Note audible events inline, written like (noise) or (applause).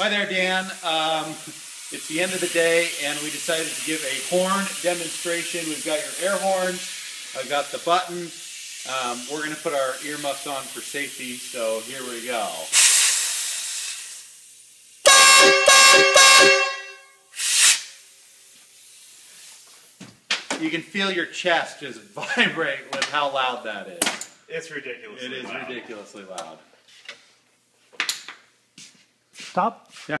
Hi there, Dan. Um, it's the end of the day, and we decided to give a horn demonstration. We've got your air horns. I've got the button. Um, we're going to put our earmuffs on for safety, so here we go. You can feel your chest just (laughs) vibrate with how loud that is. It's ridiculous. It is ridiculously loud. Stopp. Ja.